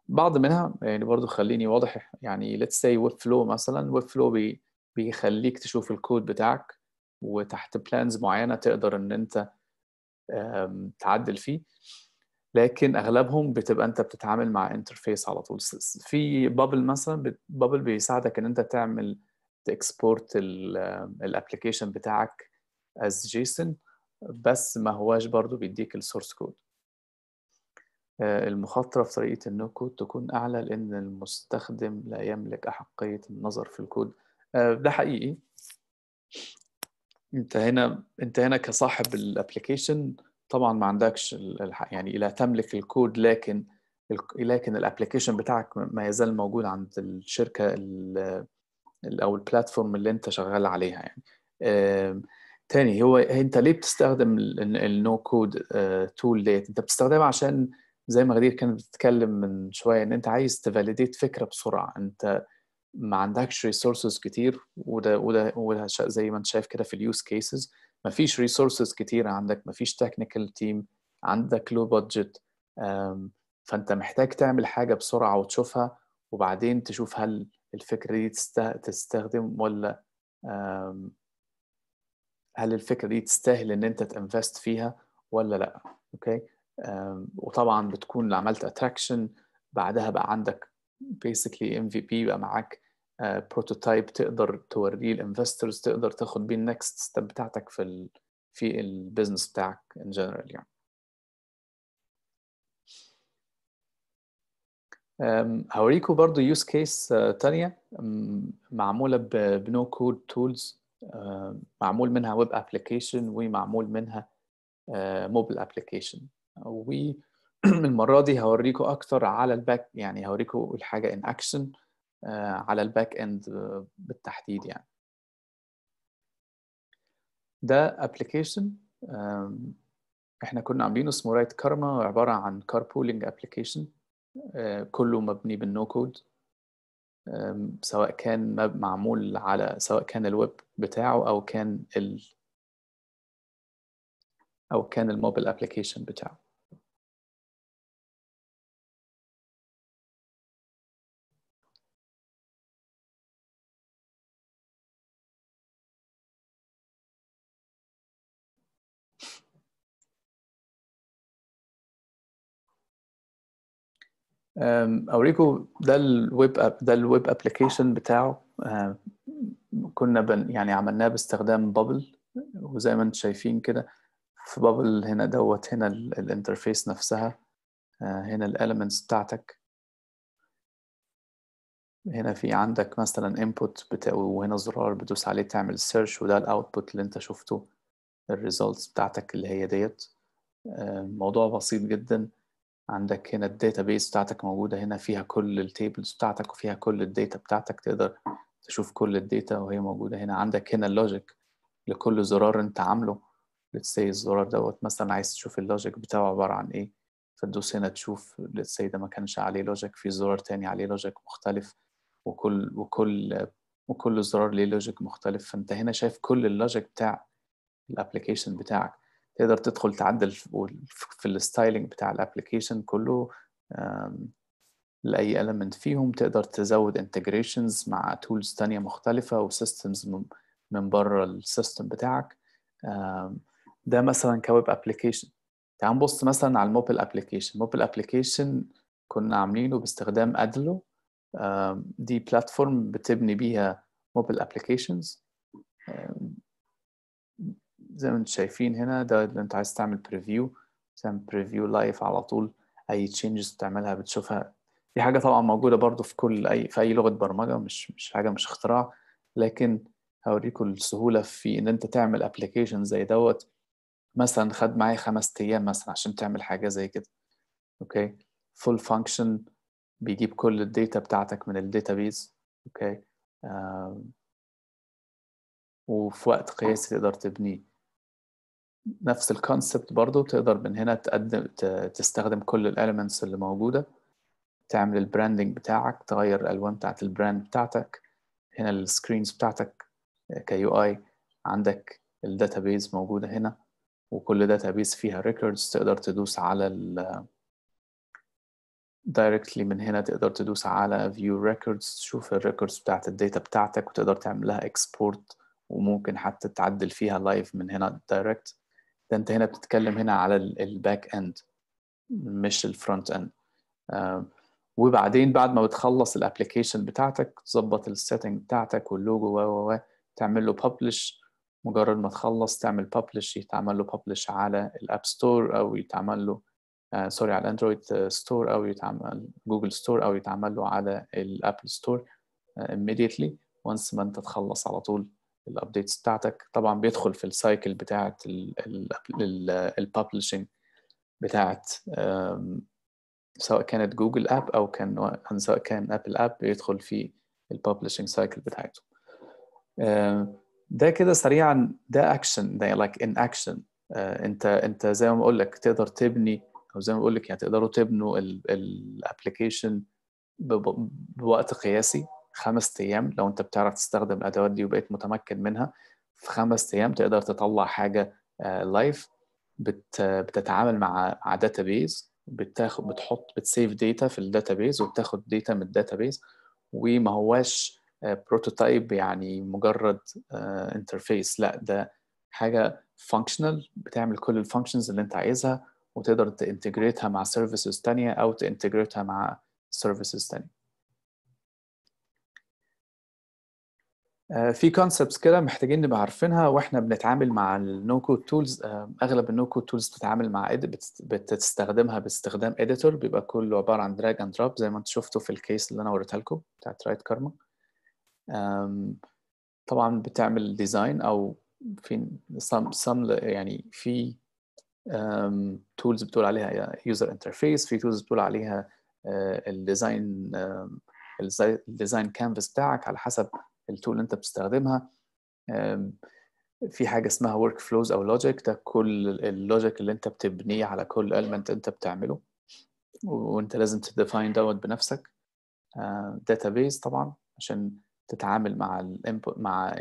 بعض منها يعني برضو خليني واضح يعني let's say Webflow مثلا Webflow بي بيخليك تشوف الكود بتاعك وتحت plans معينة تقدر إن أنت تعدل فيه. لكن أغلبهم بتبقى أنت بتتعامل مع interface على طول. في بابل مثلا بابل بيساعدك إن أنت تعمل تكسبورت ال application بتاعك as JSON بس ما هواش برضو بيديك ال source code المخاطرة في طريقة ال no code تكون أعلى لأن المستخدم لا يملك أحقية النظر في الكود ده حقيقي. انت هنا انت هنا كصاحب ال application طبعا ما عندكش يعني لا تملك الكود لكن لكن ال application بتاعك ما يزال موجود عند الشركة أو ال platform اللي انت شغال عليها يعني. تاني هو انت ليه بتستخدم ال no code tool ديت؟ انت بتستخدمها عشان زي ما غدير كانت بتتكلم من شوية ان انت عايز ت validate فكرة بسرعة. انت ما عندكش resources كتير وده وده وده زي ما انت شايف كده في ال use cases ما فيش resources كتير عندك ما فيش technical team عندك low budget فانت محتاج تعمل حاجة بسرعة وتشوفها وبعدين تشوف هل الفكرة دي تستخدم ولا هل الفكرة دي تستاهل إن أنت ت invest فيها ولا لأ. okay؟ وطبعا بتكون عملت attraction بعدها بقى عندك basically MVP يبقى معاك prototype تقدر توريه ال investors تقدر تاخد بيه ال next step بتاعتك في ال في ال business بتاعك in general يعني. هوريكم برضو use case تانية معمولة ب no code tools معمول منها web application ومعمول منها mobile application والمرة دي هوريكم أكتر على ال back يعني هوريكم الحاجة in action على ال back end بالتحديد يعني. ده application إحنا كنا عاملينه اسمه رايت كارما عبارة عن car pooling application كله مبني بال no code سواء كان معمول على سواء كان الويب بتاعه أو كان ال أو كان ال mobile application بتاعه. أوريكم ده ال web app ده ال web application بتاعه. كنا بن يعني عملناه باستخدام بابل وزي ما أنتم شايفين كده في بابل هنا دوت هنا ال interface نفسها. هنا ال elements بتاعتك. هنا في عندك مثلا input. وهنا زرار بتدوس عليه تعمل search وده ال output اللي انت شفته ال results بتاعتك اللي هي ديت. موضوع بسيط جدا. عندك هنا ال database بتاعتك موجودة هنا فيها كل ال tables بتاعتك وفيها كل ال data بتاعتك تقدر تشوف كل ال data وهي موجودة هنا. عندك هنا ال logic لكل زرار انت عامله. Let's say الزرار دوت مثلا عايز تشوف ال logic بتاعه عبارة عن إيه؟ فتدوس هنا تشوف let's say ده ما كانش عليه logic في زرار تاني عليه logic مختلف وكل وكل وكل زرار ليه logic مختلف. فأنت هنا شايف كل ال logic بتاع ال application بتاعك. تقدر تدخل تعدل في ال styling بتاع ال application كله لأي element فيهم. تقدر تزود integrations مع tools تانية مختلفة و systems من بره ال system بتاعك. ده مثلا ك web application تعال نبص مثلا على ال mobile application mobile application كنا عاملينه باستخدام ادلو دي platform بتبني بيها mobile applications زي ما أنتم شايفين هنا ده اللي انت عايز تعمل preview تعمل preview live على طول أي changes بتعملها بتشوفها. دي حاجة طبعا موجودة برضو في كل أي في أي لغة برمجة مش مش حاجة مش اختراع. لكن هوريكم السهولة في إن أنت تعمل application زي دوت. مثلا خد معايا خمس أيام مثلا عشان تعمل حاجة زي كده. okay؟ full function بيجيب كل ال data بتاعتك من ال database okay؟ وفي وقت قياسي تقدر تبنيه. نفس ال concept برضو تقدر من هنا تقدم تستخدم كل ال elements اللي موجودة تعمل ال branding بتاعك تغير الألوان بتاعت ال brand بتاعتك. هنا ال screens بتاعتك UI عندك ال database موجودة هنا وكل database فيها records تقدر تدوس على ال directly من هنا تقدر تدوس على view records تشوف ال records بتاعت ال data بتاعتك وتقدر تعمل لها export وممكن حتى تعدل فيها live من هنا direct ده انت هنا بتتكلم هنا على ال back end مش ال front end وبعدين بعد ما بتخلص ال application بتاعتك تظبط ال setting بتاعتك واللوجو و و تعمل له publish مجرد ما تخلص تعمل publish يتعمل له publish على ال App Store أو يتعمل له sorry على ال Android Store أو يتعمل Google Store أو يتعمل له على ال Apple Store immediately. once ما انت تخلص على طول. ال updates بتاعتك. طبعا بيدخل في ال cycle بتاعت ال publishing بتاعت سواء كانت Google app أو كان سواء كان Apple app بيدخل في ال publishing cycle بتاعته. ده كده سريعا ده اكشن ده like in action انت انت زي ما بقول لك تقدر تبني أو زي ما بقول لك يعني تقدروا تبنوا ال application بوقت قياسي. خمس أيام لو أنت بتعرف تستخدم الأدوات دي وبقيت متمكن منها في خمس أيام تقدر تطلع حاجة live بت بتتعامل مع مع database بتاخد بتحط بت save data في ال database وبتاخد data من ال database وما هواش prototype يعني مجرد interface لا ده حاجة functional بتعمل كل ال functions اللي أنت عايزها وتقدر تانتجريتها مع سيرفيسز تانية أو تانتجريتها مع سيرفيسز تانية. في concepts كده محتاجين نبقى عارفينها وإحنا بنتعامل مع ال no code tools أغلب ال no code tools بتتعامل مع بتستخدمها باستخدام editor بيبقى كله عبارة عن drag and drop زي ما أنتم شفتوا في ال case اللي أنا وريتها لكم بتاعت رايت كارما طبعا بتعمل design أو في some, some يعني في tools بتقول عليها user interface في tools بتقول عليها ال design ال design canvas بتاعك على حسب ال tool اللي انت بتستخدمها في حاجة اسمها workflows أو logic ده كل ال logic اللي انت بتبنيه على كل element انت بتعمله وانت لازم ت define دوت بنفسك. database طبعا عشان تتعامل مع ال input مع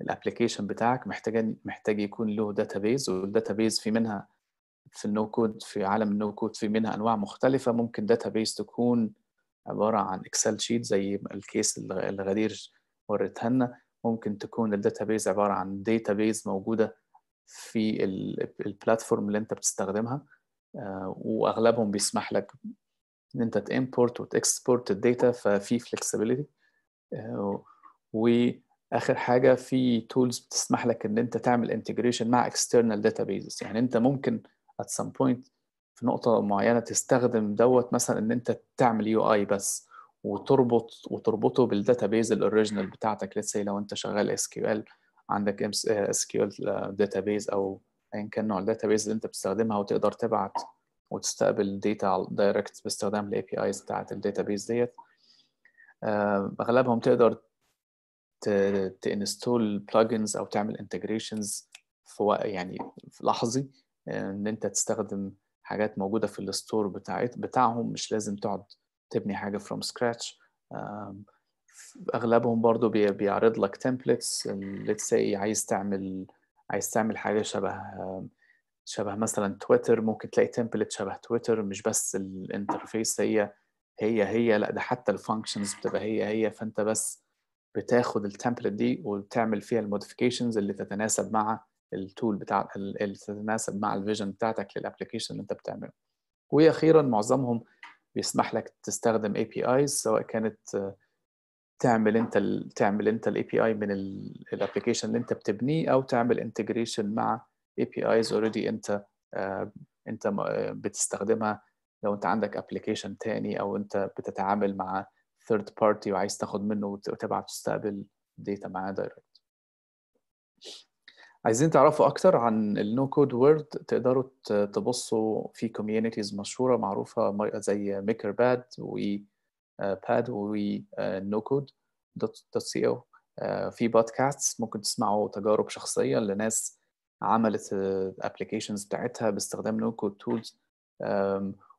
ال application بتاعك محتاج محتاج يكون له database وال database في منها في ال no code في عالم ال no code في منها أنواع مختلفة ممكن database تكون عبارة عن Excel sheet زي ال case اللي غدير وريتها لنا. ممكن تكون ال database عبارة عن database موجودة في ال platform اللي انت بتستخدمها وأغلبهم بيسمح لك إن انت ت import وت export ال data ففي flexibility وآخر حاجة في tools بتسمح لك إن انت تعمل integration مع external databases. يعني انت ممكن at some point في نقطة معينة تستخدم دوت مثلا إن أنت تعمل UI بس وتربط وتربطه بال database ال original بتاعتك. Say لو أنت شغال اس كيو ال عندك اس كيو ال داتابيز أو ايا كان نوع ال database اللي أنت بتستخدمها وتقدر تبعت وتستقبل data direct باستخدام ال APIs بتاعت ال database ديت. أغلبهم تقدر ت install plugins أو تعمل integrations في يعني في لحظي إن أنت تستخدم حاجات موجودة في ال store بتاعت بتاعهم مش لازم تقعد تبني حاجة from scratch أغلبهم برضو بيعرض لك templates let's say عايز تعمل عايز تعمل حاجة شبه شبه مثلا تويتر ممكن تلاقي template شبه تويتر مش بس ال interface. هي هي هي لا ده حتى ال functions بتبقى هي هي. فأنت بس بتاخد ال template دي وتعمل فيها ال modifications اللي تتناسب مع ال tool بتاع اللي تتناسب مع ال vision بتاعتك لل application اللي انت بتعمله. وأخيرا معظمهم بيسمح لك تستخدم APIs سواء كانت تعمل انت تعمل انت ال API من ال application اللي انت بتبنيه أو تعمل integration مع APIs already انت انت بتستخدمها. لو انت عندك application تاني أو انت بتتعامل مع third party وعايز تاخد منه وتبعت تستقبل data معاه direct عايزين تعرفوا أكتر عن ال no code world تقدروا تبصوا في communities مشهورة معروفة زي Makerpad و باد و نو كود دوت سي أو في بودكاست ممكن تسمعوا تجارب شخصية لناس عملت الابلكيشنز بتاعتها باستخدام نو كود تولز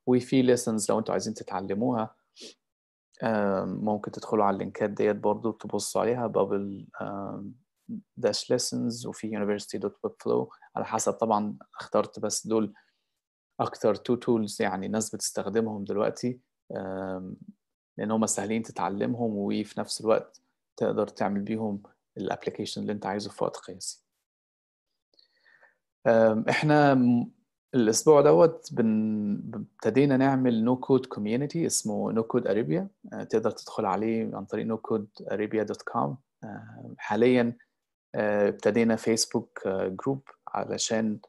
وفي ليسنز لو أنتوا عايزين تتعلموها ممكن تدخلوا على اللينكات ديت برضو تبصوا عليها بابل داش ليسنز وفي university دوت ويب فلو على حسب طبعا اخترت بس دول أكتر two tools يعني ناس بتستخدمهم دلوقتي لأن هم سهلين تتعلمهم وفي نفس الوقت تقدر تعمل بيهم ال application اللي أنت عايزه في وقت قياسي. إحنا الأسبوع دوت ابتدينا نعمل no code community اسمه No Code Arabia تقدر تدخل عليه عن طريق nocodearabia.com حاليا ابتدينا Facebook group علشان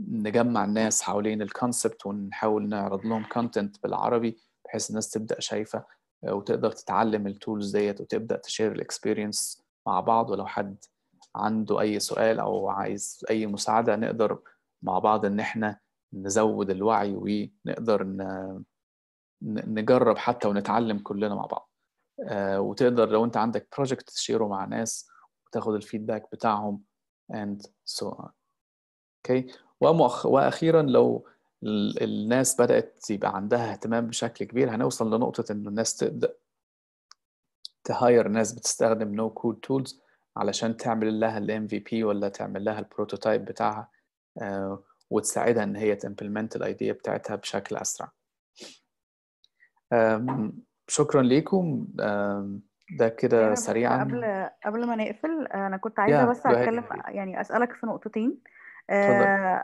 نجمع الناس حوالين ال concept ونحاول نعرض لهم content بالعربي بحيث الناس تبدأ شايفة وتقدر تتعلم ال tools ديت وتبدأ ت share ال experience مع بعض. ولو حد عنده أي سؤال أو عايز أي مساعدة نقدر مع بعض إن إحنا نزود الوعي ونقدر نجرب حتى ونتعلم كلنا مع بعض. وتقدر لو انت عندك project ت share ه مع ناس وتاخد ال feedback بتاعهم and so on okay okay. ومؤخ... وأخيرا لو الناس بدأت يبقى عندها اهتمام بشكل كبير هنوصل لنقطة انه الناس تبدا ت hire ناس بتستخدم no code tools علشان تعمل لها ال MVP ولا تعمل لها ال prototype بتاعها uh, وتساعدها إن هي ت implement ال idea بتاعتها بشكل أسرع شكرا ليكم. ده كده سريعا. قبل قبل ما نقفل أنا كنت عايزة بس أتكلم يعني أسألك في نقطتين.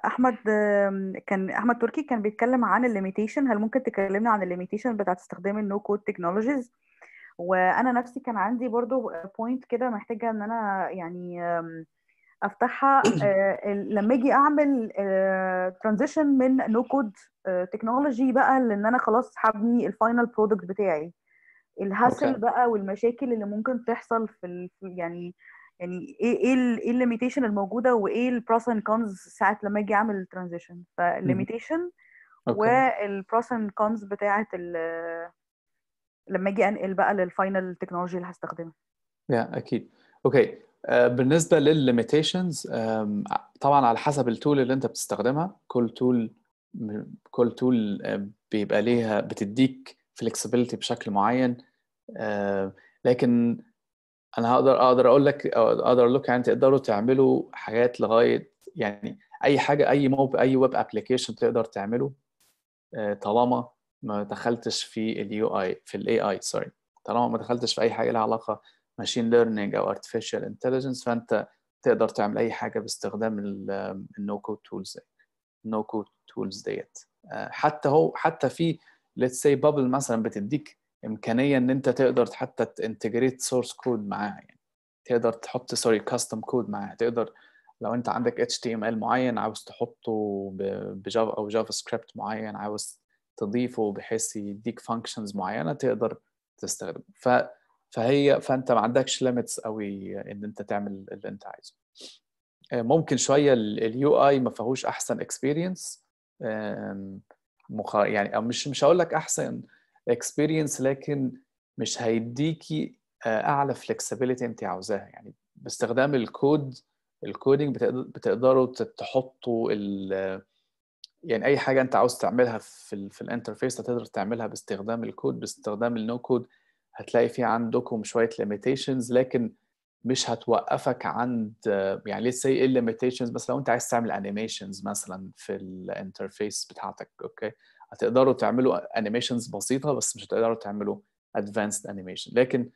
أحمد كان أحمد تركي كان بيتكلم عن ال limitation هل ممكن تكلمنا عن ال limitation بتاعت استخدام ال no code technologies وأنا نفسي كان عندي برضو point كده محتاجة إن أنا يعني أفتحها لما أجي أعمل transition من no code technology بقى لإن أنا خلاص هبني ال final product بتاعي. ال hassle بقى والمشاكل اللي ممكن تحصل في يعني يعني إيه إيه إيه ال limitation الموجودة وإيه ال pros and cons ساعة لما أجي أعمل transition فال limitation وال pros and cons بتاعة لما أجي أنقل بقى لل final technology اللي هستخدمها yeah أكيد. okay. بالنسبة للل limitations طبعا على حسب ال tool اللي انت بتستخدمها. كل tool كل tool بيبقى ليها بتديك flexibility بشكل معين. لكن أنا هقدر أقدر أقول لك أقدر أقول يعني تقدروا تعملوا حاجات لغاية يعني أي حاجة أي mob أي web application تقدر تعمله. طالما ما دخلتش في ال UI في ال AI sorry طالما ما دخلتش في أي حاجة لها علاقة machine learning أو artificial intelligence فأنت تقدر تعمل أي حاجة باستخدام ال no code tools ال no code tools ديت. حتى هو حتى في let's say Bubble مثلا بتديك إمكانية إن أنت تقدر حتى ت integrate source code معاها يعني. تقدر تحط sorry custom code معاها. تقدر لو أنت عندك HTML معين عاوز تحطه ب Java أو JavaScript معين عاوز تضيفه بحيث يديك functions معينة تقدر تستخدمه. فهي فأنت ما عندكش limits قوي إن أنت تعمل اللي أنت عايزه. ممكن شوية ال UI ما فيهوش أحسن experience. يعني أو مش مش هقول لك أحسن experience لكن مش هيديكي أعلى flexibility أنت عاوزاها. يعني باستخدام ال code ال coding بتقدروا تحطوا ال يعني أي حاجة أنت عاوز تعملها في في ال interface هتقدر تعملها باستخدام الكود باستخدام ال no code هتلاقي في عندكم شوية limitations لكن مش هتوقفك عند يعني let's say ال limitations بس لو أنت عايز تعمل animations مثلا في ال interface بتاعتك okay هتقدروا تعملوا animations بسيطة بس مش هتقدروا تعملوا advanced animation لكن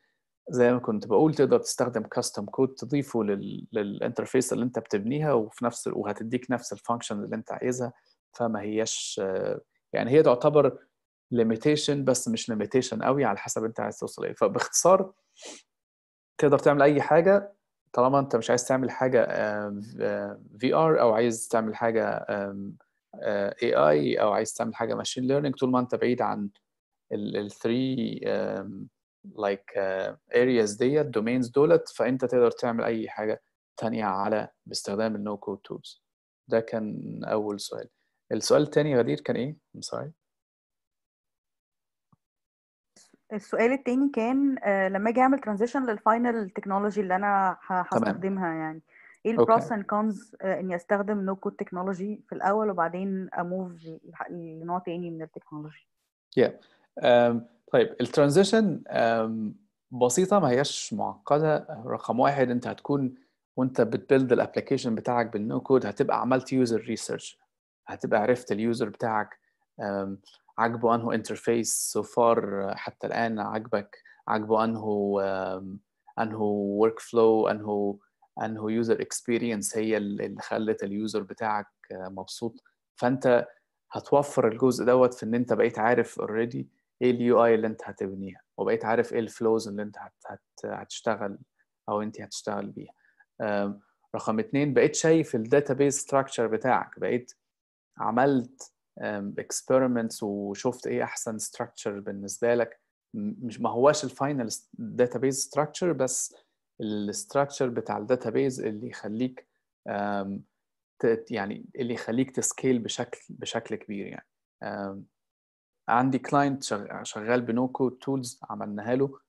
زي ما كنت بقول تقدر تستخدم custom code تضيفه لل... لل interface اللي أنت بتبنيها وفي نفس وهتديك نفس ال function اللي أنت عايزها فما هياش يعني هي تعتبر limitation بس مش limitation قوي على حسب انت عايز توصل إيه فباختصار تقدر تعمل أي حاجة طالما أنت مش عايز تعمل حاجة VR أو عايز تعمل حاجة AI أو عايز تعمل حاجة machine learning طول ما أنت بعيد عن ال three like areas ديت domains دولت فأنت تقدر تعمل أي حاجة تانية على باستخدام ال no code tools ده كان أول سؤال. السؤال الثاني غدير كان إيه؟ I'm sorry. السؤال التاني كان آه لما أجي أعمل transition لل final technology اللي أنا هستخدمها يعني. إيه ال pros and cons إني أستخدم no code technology في الأول وبعدين أ move لنوع تاني من ال technology؟ Yeah. um, طيب ال transition um, بسيطة ما هياش معقدة. رقم واحد أنت هتكون وأنت بت build ال application بتاعك بال no code هتبقى عملت user research هتبقى عرفت ال user بتاعك. um, عجبه أنه interface so far حتى الآن عجبك عجبه أنه أنه workflow أنه أنه user experience هي اللي خلت ال user بتاعك مبسوط. فأنت هتوفر الجزء دوت في إن أنت بقيت عارف already إيه ال UI اللي أنت هتبنيها وبقيت عارف إيه ال flows اللي أنت هت هت هتشتغل أو أنت هتشتغل بيها. رقم اتنين بقيت شايف ال database structure بتاعك بقيت عملت experiments وشفت إيه أحسن structure بالنسبة لك. مش ما هواش ال final database structure بس ال structure بتاع ال database اللي يخليك يعني اللي يخليك ت scale بشكل بشكل كبير يعني. عندي client شغال ب no code tools عملناها له.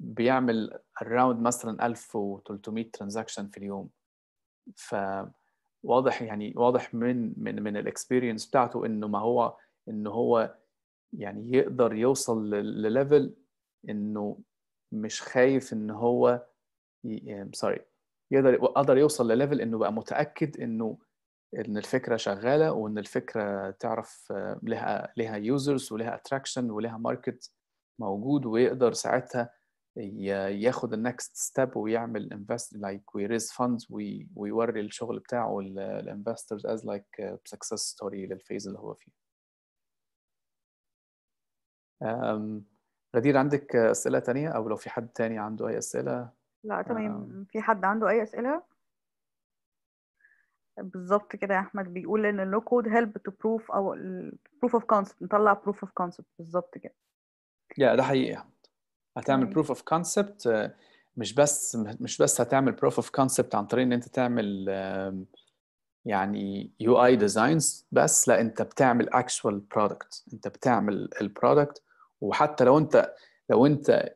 بيعمل around مثلا 1300 transaction في اليوم. ف واضح يعني واضح من من من ال experience بتاعته إنه ما هو انه هو يعني يقدر يوصل لل level إنه مش خايف إن هو sorry يقدر قدر يوصل لل level إنه بقى متأكد إنه إن الفكرة شغالة وإن الفكرة تعرف لها لها users ولها attraction ولها market موجود ويقدر ساعتها ياخد ال next step ويعمل invest like وي raise funds ويوري الشغل بتاعه لل investors as like success story لل phase اللي هو فيه. غدير عندك أسئلة تانية؟ أو لو في حد تاني عنده أي أسئلة؟ لا. تمام. في حد عنده أي أسئلة؟ بالظبط كده يا أحمد. بيقول إن ال low code help to prove أو proof of concept نطلع proof of concept بالظبط كده. يا ده حقيقي. هتعمل. proof of concept مش بس مش بس هتعمل proof of concept عن طريق إن أنت تعمل يعني UI designs بس لا أنت بتعمل actual product أنت بتعمل ال product وحتى لو أنت لو أنت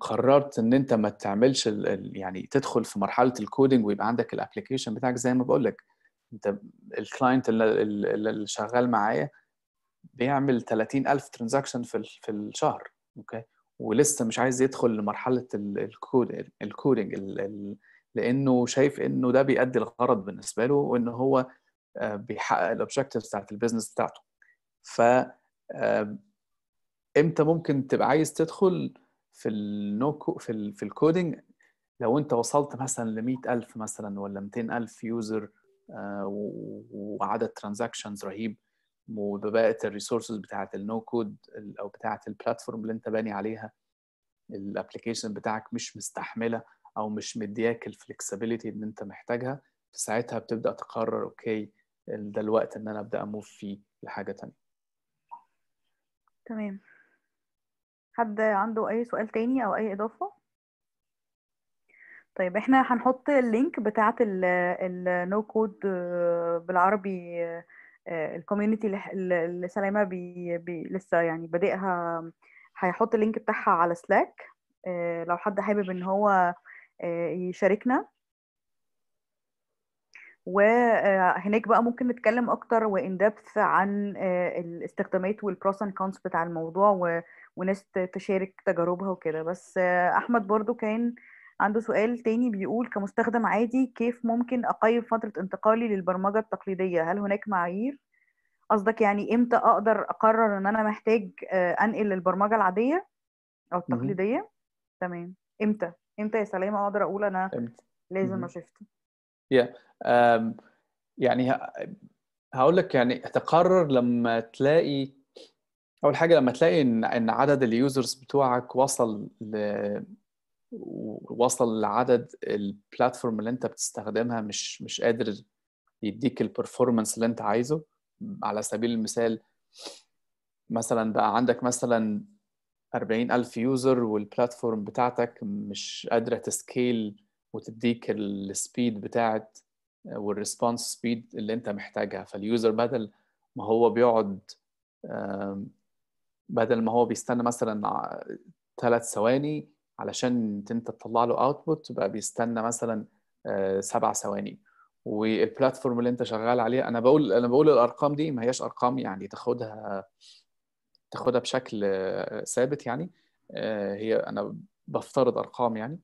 قررت إن أنت ما تعملش يعني تدخل في مرحلة ال coding ويبقى عندك ال application بتاعك زي ما بقول لك أنت ال client اللي, شغال معايا بيعمل 30000 transaction في في الشهر okay ولسه مش عايز يدخل لمرحلة ال- ال code ال coding ال- ال- لأنه شايف إنه ده بيؤدي الغرض بالنسبة له وإن هو آه، بيحقق ال objectives بتاعت ال business بتاعته. ف آه، إمتى ممكن تبقى عايز تدخل في ال no في ال في ال coding؟ لو أنت وصلت مثلا ل 100000 مثلا ولا 200000 user وعدد transactions رهيب. وببقت ال resources بتاعت ال no code أو بتاعت ال platform اللي أنت باني عليها ال application بتاعك مش مستحملة أو مش مدياك ال flexibility اللي أنت محتاجها ساعتها بتبدأ تقرر okay ده الوقت إن أنا أبدأ أ move فيه لحاجة تانية. تمام. حد عنده أي سؤال تاني أو أي إضافة؟ طيب إحنا هنحط ال link بتاعت ال no code بالعربي ال community اللي سلامه بي بي لسه يعني بادئها هيحط ال link بتاعها على Slack لو حد حابب إن هو آه، يشاركنا. وهناك بقى ممكن نتكلم أكتر و in depth عن آه، الاستخدامات وال pros and cons بتاع الموضوع وناس تشارك تجاربها وكده. بس آه، أحمد برضو كان عنده سؤال تاني بيقول كمستخدم عادي كيف ممكن أقيم فترة انتقالي للبرمجة التقليدية؟ هل هناك معايير؟ قصدك يعني إمتى أقدر أقرر إن أنا محتاج آه، أنقل للبرمجة العادية أو مهم. التقليدية؟ تمام. إمتى؟ إمتى يا سلامة؟ أقدر أقول أنا فهمت لازم. أ shift يا يعني ه- هقول لك يعني تقرر لما تلاقي أول حاجة لما تلاقي إن إن عدد ال users بتوعك وصل ل وصل لعدد ال platform اللي انت بتستخدمها مش مش قادر يديك ال performance اللي انت عايزه. على سبيل المثال مثلا بقى عندك مثلا 40 ألف user وال platform بتاعتك مش قادرة ت scale وتديك ال speed بتاعت وال response speed اللي انت محتاجها. فال user بدل ما هو بيقعد بدل ما هو بيستنى مثلا ثلاث ثواني علشان انت تطلع له output بقى بيستنى مثلا آه، سبع ثواني. وال platform اللي انت شغال عليه أنا بقول أنا بقول الأرقام دي ما هياش أرقام يعني تاخدها تاخدها بشكل آه، ثابت يعني. آه، هي أنا بفترض أرقام يعني.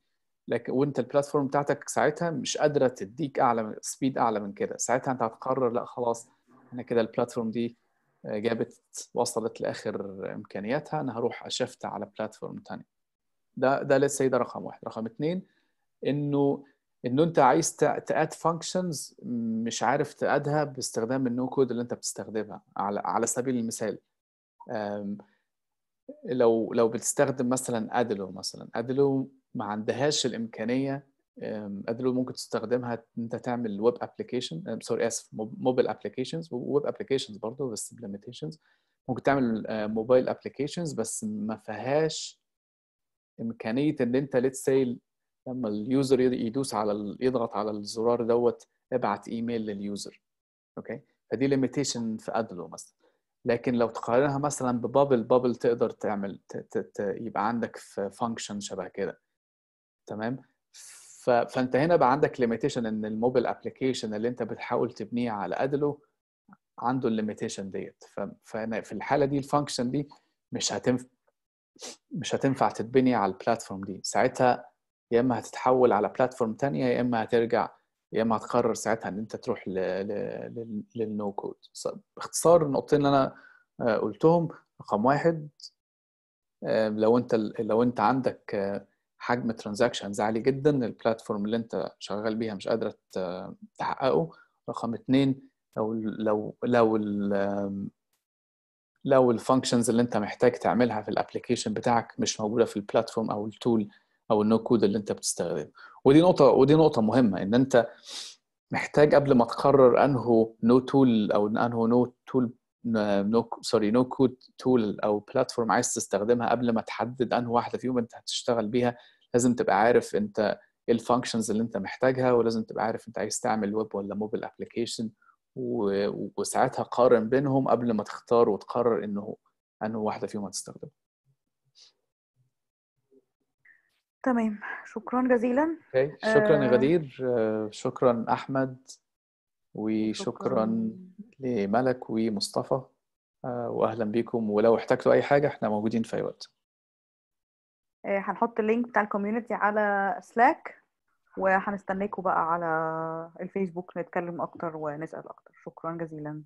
لكن وانت ال platform بتاعتك ساعتها مش قادرة تديك أعلى speed أعلى من كده. ساعتها أنت هتقرر لا خلاص أنا كده ال platform دي جابت وصلت لآخر إمكانياتها أنا هروح أ shift على platform تاني. ده ده لسه ده رقم واحد. رقم اتنين إنه إنه أنت عايز ت add functions مش عارف ت add ها باستخدام ال no code اللي أنت بتستخدمها. على على سبيل المثال لو لو بتستخدم مثلا Adalo مثلا Adalo ما عندهاش الإمكانية Adalo ممكن تستخدمها إن أنت تعمل web application sorry آسف mobile applications web applications برضه بس ب limitations ممكن تعمل mobile applications بس ما فيهاش إمكانية إن أنت let's say لما ال user يدوس على يضغط على الزرار دوت ابعت email لل user. okay؟ فدي limitation في Adalo مثلا. لكن لو تقارنها مثلا ب Bubble Bubble تقدر تعمل ت- ت- ت- يبقى عندك function شبه كده. تمام؟ فأنت هنا بقى عندك limitation إن ال mobile application اللي أنت بتحاول تبنيه على Adalo عنده ال limitation ديت. فأنا في الحالة دي ال function دي مش هتنفع مش هتنفع تتبني على ال platform دي. ساعتها يا إما هتتحول على platform تانية يا إما هترجع يا إما هتقرر ساعتها إن أنت تروح لل no code باختصار النقطتين اللي أنا آه، قلتهم رقم واحد آه، لو أنت لو أنت عندك آه، حجم transactions عالي جدا ال platform اللي أنت شغال بيها مش قادرة تحققه. رقم اتنين لو لو لو لو ال functions اللي انت محتاج تعملها في ال application بتاعك مش موجودة في ال platform أو ال tool أو ال no code اللي انت بتستخدمه. ودي نقطة ودي نقطة مهمة إن انت محتاج قبل ما تقرر انه no tool أو انه no tool no sorry no code tool أو platform عايز تستخدمها قبل ما تحدد انه واحدة فيهم انت هتشتغل بيها لازم تبقى عارف انت إيه ال functions اللي انت محتاجها ولازم تبقى عارف انت عايز تعمل ويب ولا mobile application وساعتها قارن بينهم قبل ما تختار وتقرر إنه أنه واحدة فيهم هتستخدمها تمام. شكرا جزيلا. okay. شكرا يا آه. غدير. شكرا أحمد. وشكرا. لملك ومصطفى. آه، واهلا بيكم. ولو احتجتوا أي حاجة إحنا موجودين في أي وقت. آه، هنحط ال link بتاع ال community على Slack وهنستناكم بقى على الفيسبوك نتكلم أكتر ونسأل أكتر. شكرا جزيلا.